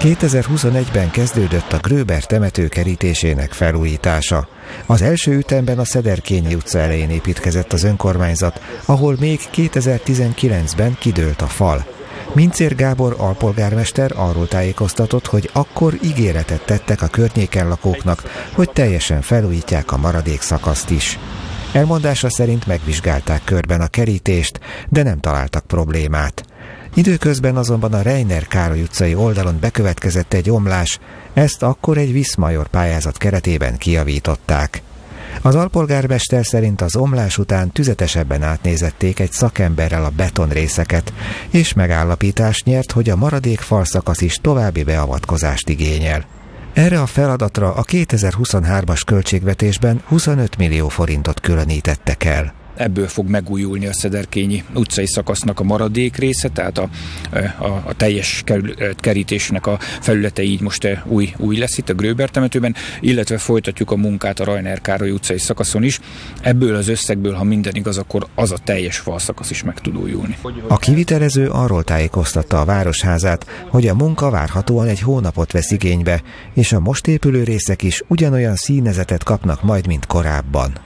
2021-ben kezdődött a Gröber temető kerítésének felújítása. Az első ütemben a Szederkényi utca elején építkezett az önkormányzat, ahol még 2019-ben kidőlt a fal. Mincér Gábor alpolgármester arról tájékoztatott, hogy akkor ígéretet tettek a környéken lakóknak, hogy teljesen felújítják a maradék szakaszt is. Elmondása szerint megvizsgálták körben a kerítést, de nem találtak problémát. Időközben azonban a Reiner Károly utcai oldalon bekövetkezett egy omlás, ezt akkor egy Viszmajor pályázat keretében kiavították. Az alpolgármester szerint az omlás után tüzetesebben átnézették egy szakemberrel a beton részeket, és megállapítást nyert, hogy a maradék falszakasz is további beavatkozást igényel. Erre a feladatra a 2023-as költségvetésben 25 millió forintot különítettek el ebből fog megújulni a Szederkényi utcai szakasznak a maradék része, tehát a, a, a teljes kerítésnek a felülete így most új, új lesz itt a Gröber temetőben, illetve folytatjuk a munkát a Rajner Károly utcai szakaszon is. Ebből az összegből, ha minden igaz, akkor az a teljes falszakasz is meg tud újulni. A kivitelező arról tájékoztatta a Városházát, hogy a munka várhatóan egy hónapot vesz igénybe, és a most épülő részek is ugyanolyan színezetet kapnak majd, mint korábban.